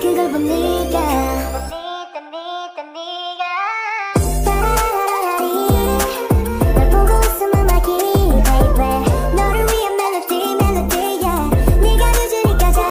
can go believe